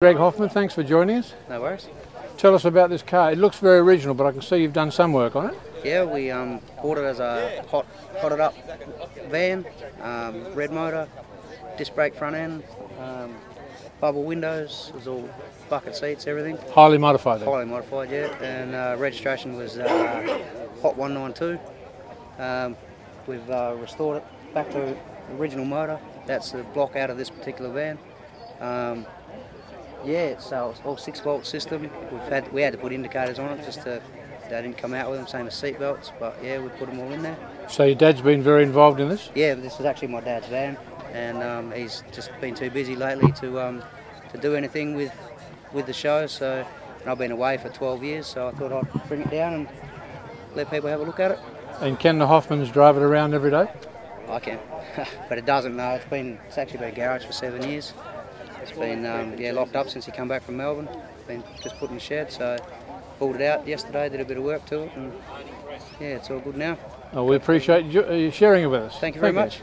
Greg Hoffman, thanks for joining us. No worries. Tell us about this car. It looks very original, but I can see you've done some work on it. Yeah, we um, bought it as a hot, hotted up van, um, red motor, disc brake front end, um, bubble windows, it was all bucket seats, everything. Highly modified. Then. Highly modified, yeah. And uh, registration was uh, Hot 192. Um, we've uh, restored it back to original motor. That's the block out of this particular van. Yeah, it's uh, all six volt system. We've had we had to put indicators on it just to they didn't come out with them, same as seat belts. But yeah, we put them all in there. So your dad's been very involved in this. Yeah, this is actually my dad's van, and um, he's just been too busy lately to um, to do anything with with the show. So and I've been away for 12 years, so I thought I'd bring it down and let people have a look at it. And can the Hoffmans drive it around every day? I can, but it doesn't. No, it's been it's actually been a garage for seven years. It's been um, yeah locked up since he come back from Melbourne. Been just put in the shed, so pulled it out yesterday. Did a bit of work to it, and yeah, it's all good now. Well, we appreciate you uh, sharing it with us. Thank you very much.